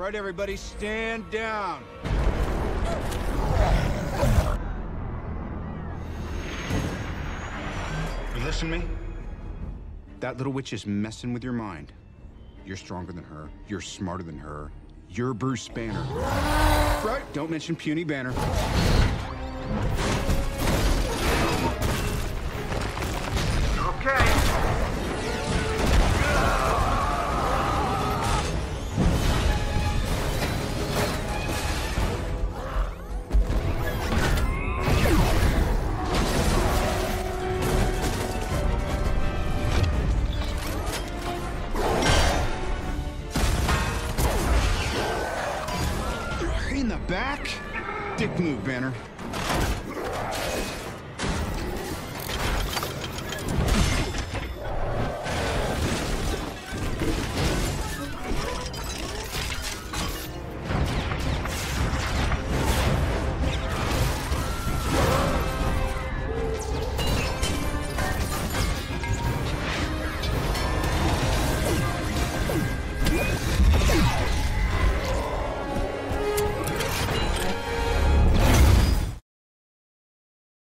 All right, everybody, stand down. You listen to me? That little witch is messing with your mind. You're stronger than her. You're smarter than her. You're Bruce Banner. Right? Don't mention puny Banner. Okay. The back? Dick move, Banner.